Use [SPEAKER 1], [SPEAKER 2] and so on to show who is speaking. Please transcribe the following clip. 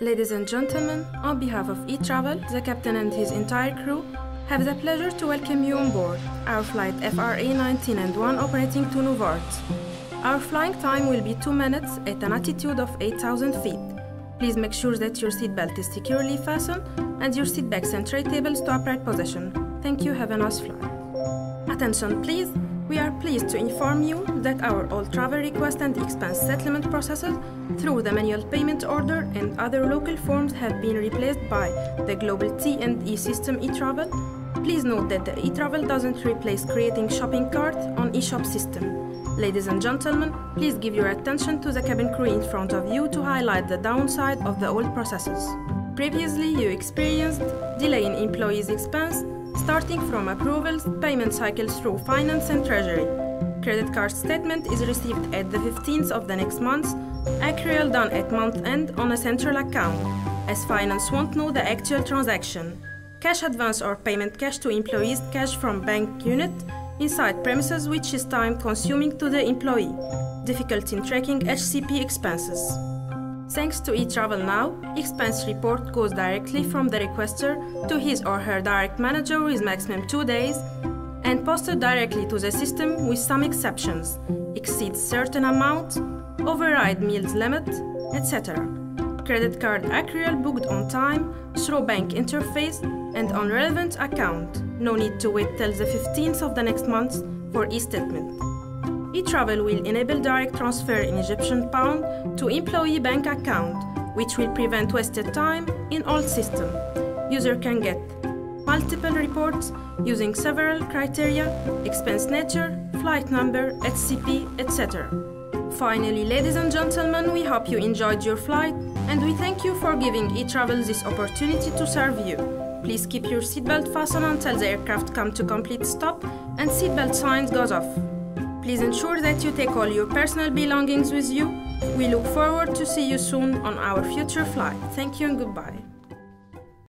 [SPEAKER 1] Ladies and gentlemen, on behalf of eTravel, the captain and his entire crew have the pleasure to welcome you on board our flight FRA 19 and 1 operating to Novartis. Our flying time will be 2 minutes at an altitude of 8000 feet. Please make sure that your seatbelt is securely fastened and your seat backs and tray tables to upright position. Thank you, have a nice flight. Attention please, we are pleased to inform you that our all travel request and expense settlement processes through the manual payment order and other local forms have been replaced by the global T&E system eTravel. Please note that the eTravel doesn't replace creating shopping cart on eShop system. Ladies and gentlemen, please give your attention to the cabin crew in front of you to highlight the downside of the old processes. Previously, you experienced delay in employees' expense starting from approvals, payment cycles through finance and treasury. Credit card statement is received at the 15th of the next month, accrual done at month end on a central account, as finance won't know the actual transaction. Cash advance or payment cash to employees cash from bank unit inside premises which is time consuming to the employee. Difficulty in tracking HCP expenses. Thanks to eTravel Now, expense report goes directly from the requester to his or her direct manager with maximum two days and posted directly to the system with some exceptions, exceeds certain amount, override meals limit, etc. Credit card accrual booked on time through bank interface and on relevant account. No need to wait till the 15th of the next month for e-statement eTravel will enable direct transfer in Egyptian pound to employee bank account, which will prevent wasted time in old system. User can get multiple reports using several criteria, expense nature, flight number, HCP, etc. Finally, ladies and gentlemen, we hope you enjoyed your flight and we thank you for giving eTravel this opportunity to serve you. Please keep your seatbelt fastened until the aircraft come to complete stop and seatbelt signs goes off. Please ensure that you take all your personal belongings with you. We look forward to see you soon on our future flight. Thank you and goodbye.